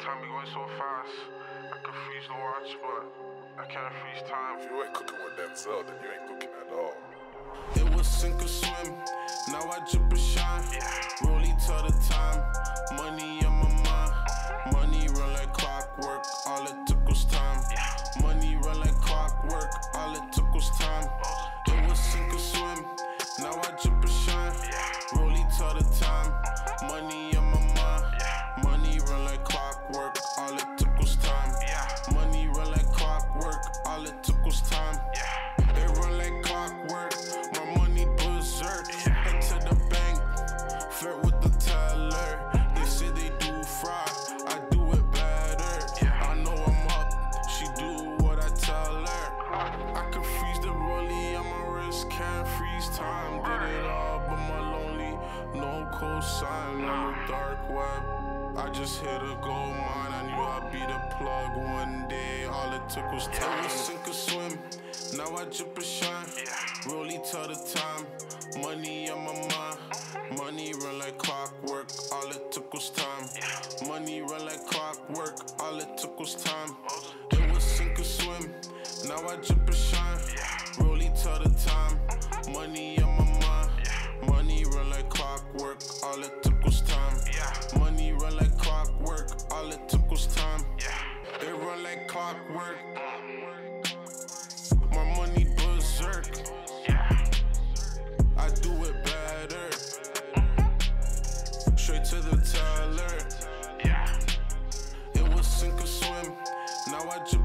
Time be going so fast. I could freeze the watch, but I can't freeze time. If you ain't cooking with Denzel, then you ain't cooking at all. It was sink or cosign on the dark web. I just hit a gold mine. I knew I'd be the plug one day. All it took was time. Was sink or swim. Now I drip and shine. Rollie till the time. Money on my mind. Mm-hmm. Money run like clockwork. All it took was time. Money run like clockwork. All it took was time. Oh. It was sink or swim. Now I drip time. Money run like clockwork. All it took was time. Yeah. It run like clockwork. My money berserk. Yeah. I do it better. Straight to the teller. It was sink or swim. Now I drip